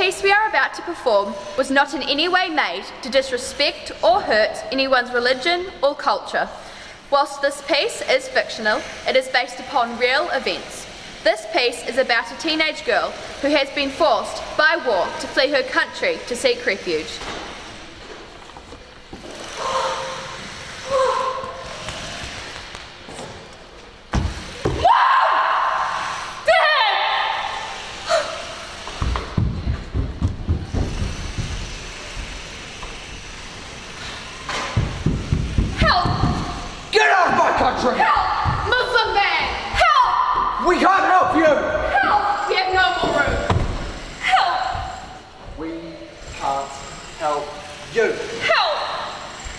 piece we are about to perform was not in any way made to disrespect or hurt anyone's religion or culture. Whilst this piece is fictional, it is based upon real events. This piece is about a teenage girl who has been forced by war to flee her country to seek refuge. Country! Help! Muslim man! Help! We can't help you! Help! We have no more room. Help! We can't help you. Help!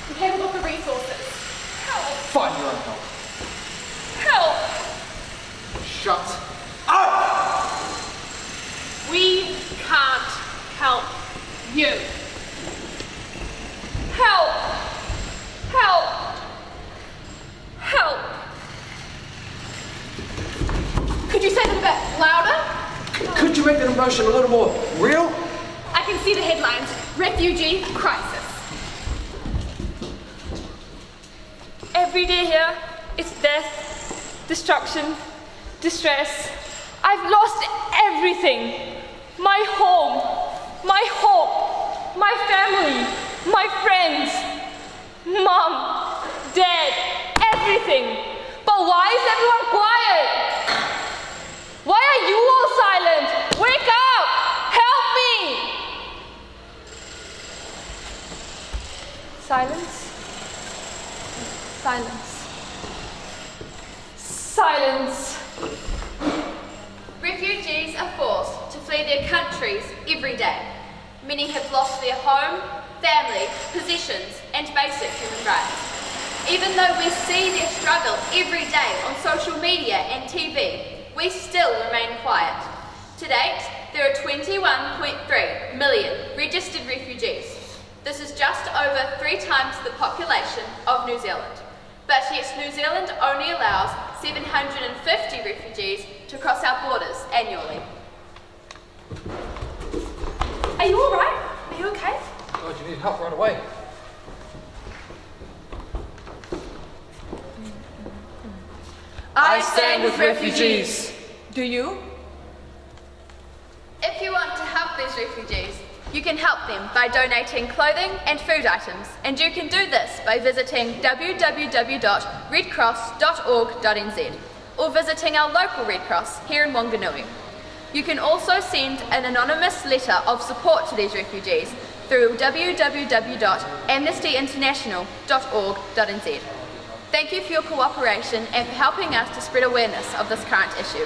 We haven't got the resources. Help! Find your own help. Help! Shut up! We can't help you. Help! Help! Help! Could you say that louder? Could you make that emotion a little more real? I can see the headlines. Refugee crisis. Every day here, it's death, destruction, distress. I've lost everything. My home, my hope, my family, my friends, mom, dad, everything. But why is everyone quiet? Why are you all silent? Wake up! Help me! Silence. Silence. Silence. Refugees are forced to flee their countries every day. Many have lost their home, family, possessions, and basic human rights. Even though we see their struggle every day on social media and TV, we still remain quiet. To date, there are 21.3 million registered refugees. This is just over three times the population of New Zealand. But yet New Zealand only allows 750 refugees to cross our borders annually. Are you alright? Are you okay? God, you need help right away. I stand with refugees. Do you? If you want to help these refugees, you can help them by donating clothing and food items, and you can do this by visiting www.redcross.org.nz or visiting our local Red Cross here in Whanganui. You can also send an anonymous letter of support to these refugees through www.amnestyinternational.org.nz. Thank you for your cooperation and for helping us to spread awareness of this current issue.